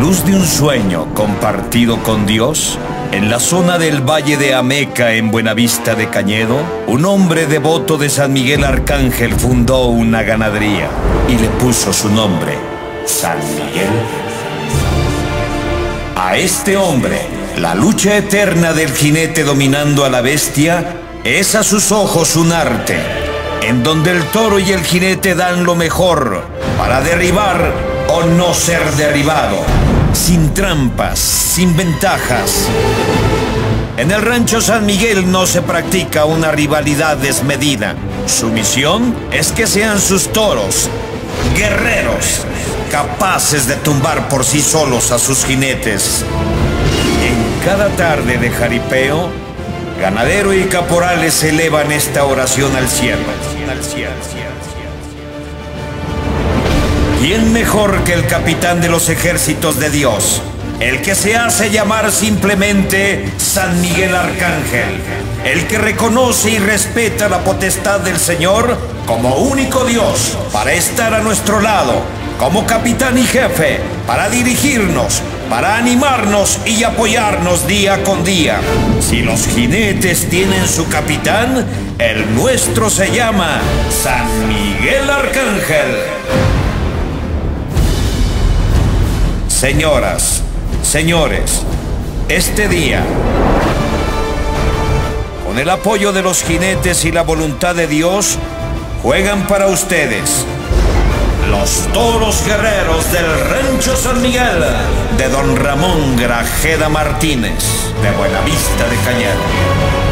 luz de un sueño compartido con Dios, en la zona del Valle de Ameca en Buenavista de Cañedo, un hombre devoto de San Miguel Arcángel fundó una ganadería y le puso su nombre, San Miguel. A este hombre, la lucha eterna del jinete dominando a la bestia es a sus ojos un arte, en donde el toro y el jinete dan lo mejor para derribar o no ser derribado, sin trampas, sin ventajas. En el rancho San Miguel no se practica una rivalidad desmedida. Su misión es que sean sus toros, guerreros, capaces de tumbar por sí solos a sus jinetes. En cada tarde de jaripeo, ganadero y caporales elevan esta oración al cielo. Al cielo. ¿Quién mejor que el capitán de los ejércitos de Dios? El que se hace llamar simplemente San Miguel Arcángel. El que reconoce y respeta la potestad del Señor como único Dios para estar a nuestro lado, como capitán y jefe, para dirigirnos, para animarnos y apoyarnos día con día. Si los jinetes tienen su capitán, el nuestro se llama San Miguel Arcángel. Señoras, señores, este día, con el apoyo de los jinetes y la voluntad de Dios, juegan para ustedes los toros guerreros del Rancho San Miguel de don Ramón Grajeda Martínez, de Buenavista de Cañero.